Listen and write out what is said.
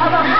하다가